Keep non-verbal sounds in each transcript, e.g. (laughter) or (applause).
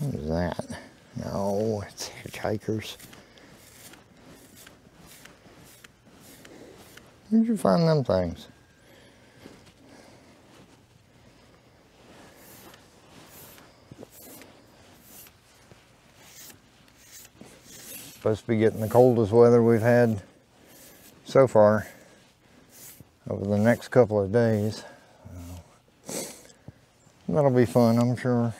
What is that? No, it's hitchhikers. Where'd you find them things? Supposed to be getting the coldest weather we've had so far over the next couple of days. That'll be fun, I'm sure.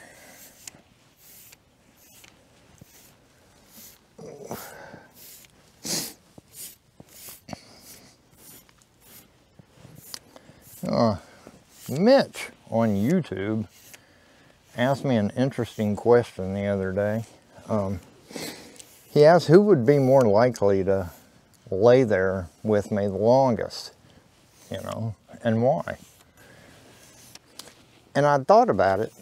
Uh, Mitch on YouTube asked me an interesting question the other day. Um, he asked who would be more likely to lay there with me the longest, you know, and why. And I thought about it,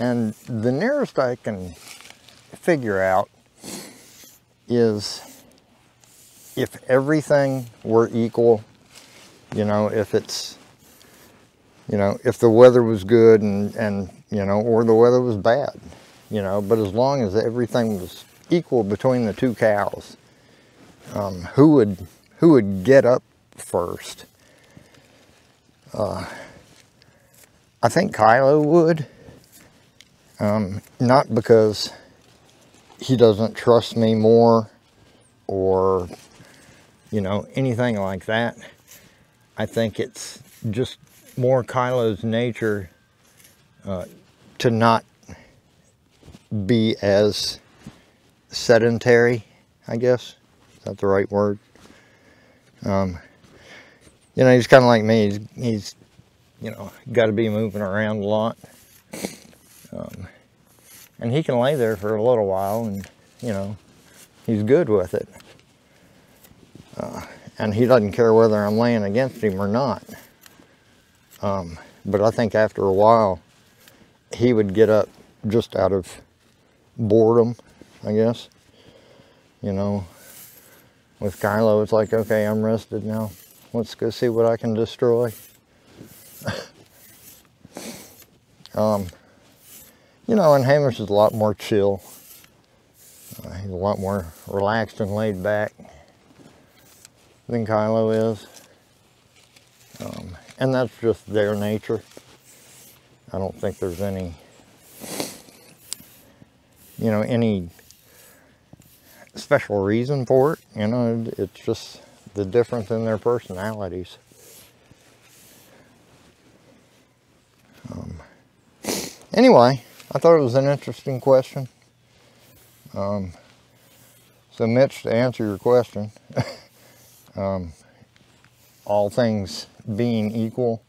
and the nearest I can figure out is if everything were equal, you know, if it's, you know, if the weather was good and, and, you know, or the weather was bad, you know, but as long as everything was equal between the two cows, um, who would, who would get up first? Uh, I think Kyloe would. Um, not because he doesn't trust me more or, you know, anything like that. I think it's just more Kyloe's nature uh, to not be as sedentary, I guess. Is that the right word? Um, you know, he's kind of like me. He's, he's you know, got to be moving around a lot. Um, and he can lay there for a little while and, you know, he's good with it. And he doesn't care whether I'm laying against him or not. Um, but I think after a while, he would get up just out of boredom, I guess. You know, with Kyloe, it's like, okay, I'm rested now. Let's go see what I can destroy. (laughs) um, you know, and Hamish is a lot more chill. Uh, he's a lot more relaxed and laid back than Kyloe is. Um, and that's just their nature. I don't think there's any, you know, any special reason for it. You know, it's just the difference in their personalities. Um, anyway, I thought it was an interesting question. Um, so Mitch, to answer your question, (laughs) um, all things being equal,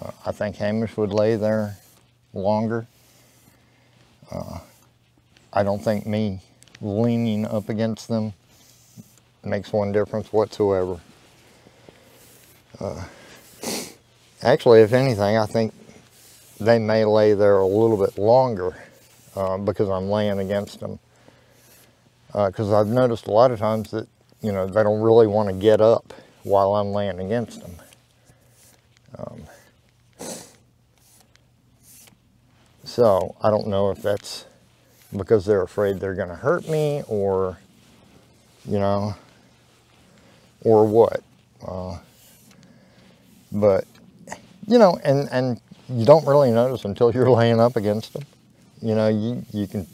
uh, I think Hamish would lay there longer. Uh, I don't think me leaning up against them makes one difference whatsoever. Uh, actually, if anything, I think they may lay there a little bit longer uh, because I'm laying against them. Because uh, I've noticed a lot of times that, you know, they don't really want to get up while I'm laying against them. Um, so I don't know if that's because they're afraid they're going to hurt me or, you know, or what. Uh, but, you know, and, and you don't really notice until you're (laughs) laying up against them. You know, you, you can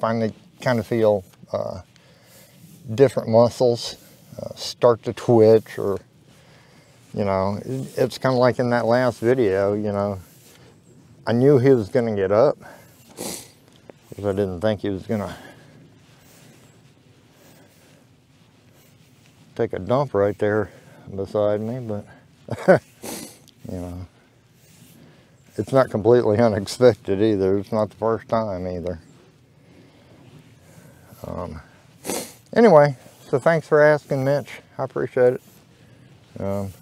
finally kind of feel uh, different muscles uh, start to twitch or, you know, it's kind of like in that last video, you know, I knew he was going to get up because I didn't think he was going to take a dump right there beside me, but, (laughs) you know it's not completely (laughs) unexpected either. It's not the first time either. Um, anyway, so thanks for asking, Mitch. I appreciate it. Um,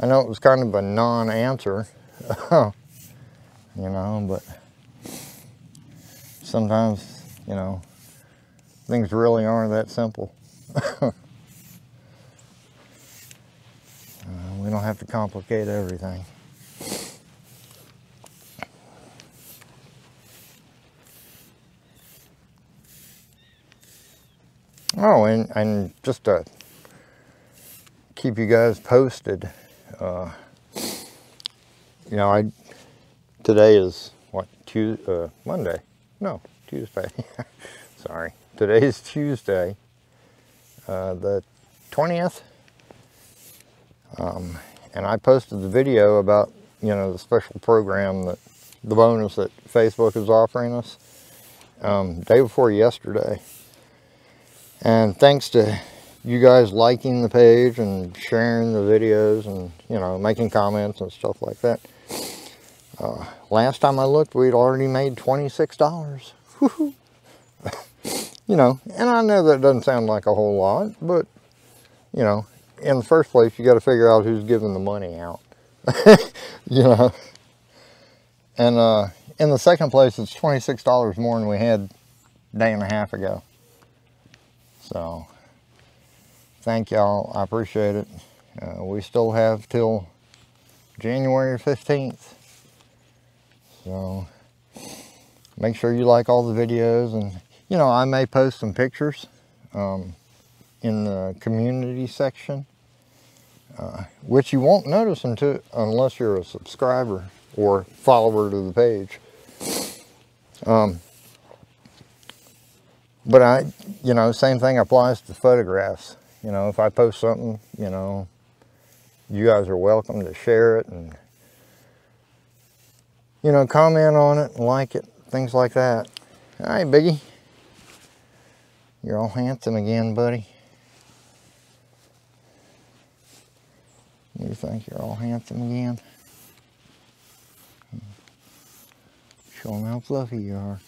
I know it was kind of a non-answer, (laughs) you know, but sometimes, you know, things really aren't that simple. (laughs) uh, we don't have to complicate everything. Oh, and, and just to keep you guys posted, uh, you know, I today is what Tuesday, uh, Monday? No, Tuesday. (laughs) Sorry, today is Tuesday, uh, the twentieth. Um, and I posted the video about you know the special program that the bonus that Facebook is offering us um, day before yesterday. And thanks to you guys liking the page and sharing the videos and, you know, making comments and stuff like that. Uh, last time I looked, we'd already made $26. (laughs) you know, and I know that doesn't sound like a whole lot, but, you know, in the first place, you got to figure out who's giving the money out. (laughs) you know. And uh, in the second place, it's $26 more than we had day and a half ago. So, thank y'all. I appreciate it. Uh, we still have till January 15th. So, make sure you like all the videos. And, you know, I may post some pictures um, in the community section. Uh, which you won't notice until, unless you're a subscriber or follower to the page. Um, but I, you know, same thing applies to photographs. You know, if I post something, you know, you guys are welcome to share it and, you know, comment on it, and like it, things like that. All right, Biggie. You're all handsome again, buddy. You think you're all handsome again? Hmm. Showing how fluffy you are.